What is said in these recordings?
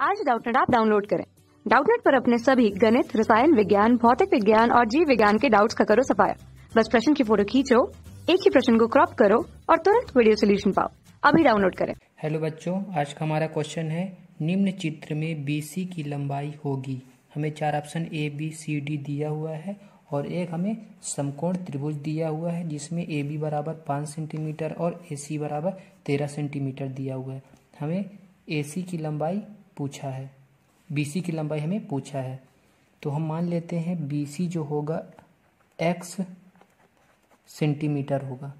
आज डाउटनेट आप डाउनलोड करें। डाउटनेट पर अपने सभी गणित, रसायन विज्ञान, भौतिक विज्ञान और जीव विज्ञान के डाउट्स का करो सफाया। बस प्रश्न की फ़ोटो खींचो, एक ही प्रश्न को क्रॉप करो और तुरंत वीडियो सोल्यूशन पाओ। अभी डाउनलोड करें। हेलो बच्चों, आज का हमारा क्वेश्चन है, निम्न चित्र में BC की लंबाई होगी। हमें चार option A B C D दिया हुआ है और एक हमें समकोण त्रिभुज दिया हुआ है, जिसमें ए बी बराबर पाँच सेंटीमीटर और ए सी बराबर तेरह सेंटीमीटर दिया हुआ है। हमें ए सी की लंबाई पूछा है। बीसी की लंबाई हमें पूछा है। तो हम मान लेते हैं सी जो होगा एक्स सेंटीमीटर होगा।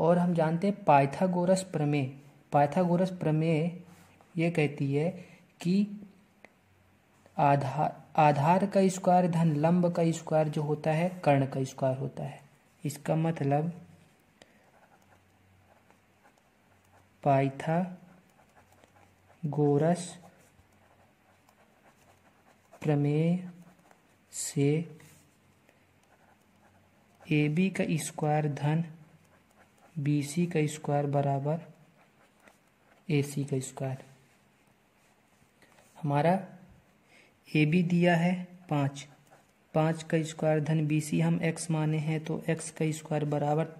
और हम जानते हैं पाइथागोरस प्रमेय। पाइथागोरस प्रमेय ये कहती है कि आधार आधार का स्क्वायर धन लंब का स्क्वायर जो होता है, कर्ण का स्क्वायर होता है। इसका मतलब पाइथा गोरस, प्रमेय, से। ए बी का स्क्वायर धन, बी सी का स्क्वायर बराबर, ए सी का स्क्वायर। हमारा ए बी दिया है पाँच। पाँच का स्क्वायर धन बी सी हम एक्स माने हैं तो एक्स का स्क्वायर बराबर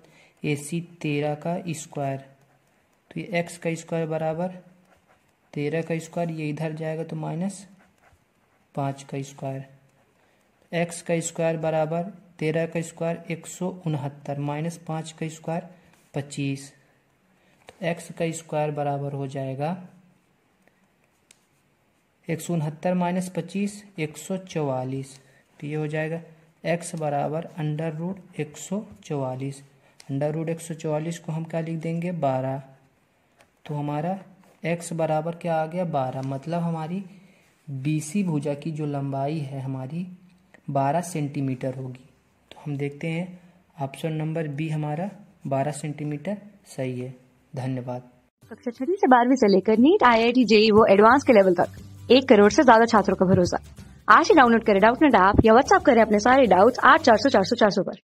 ए सी तेरह का स्क्वायर। तो ये एक्स का स्क्वायर बराबर तेरह का स्क्वायर ये इधर जाएगा तो माइनस पाँच का स्क्वायर एक्स का स्क्वायर बराबर तेरह का स्क्वायर एक सौ उनहत्तर माइनस पाँच का स्क्वायर पच्चीस. तो एक्स का स्क्वायर बराबर हो जाएगा एक सौ उनहत्तर माइनस पच्चीस, एक सौ चवालीस. तो ये हो जाएगा एक्स बराबर अंडर रूट एक सौ चवालीस. अंडर रूट एक सौ चौवालीस को हम क्या लिख देंगे? बारह. तो हमारा एक्स बराबर क्या आ गया? बारह। मतलब हमारी बीसी भुजा की जो लंबाई है, हमारी बारह सेंटीमीटर होगी। तो हम देखते हैं ऑप्शन नंबर बी हमारा बारह सेंटीमीटर सही है। धन्यवाद। कक्षा छठी से बारहवीं से लेकर NEET I I T JEE वो एडवांस के लेवल तक, एक करोड़ से ज़्यादा छात्रों का भरोसा। आज ही डाउनलोड करें डाउटनेट ऐप या व्हाट्सएप करें अपने सारे डाउट्स आठ चार सौ चार सौ चार सौ पर।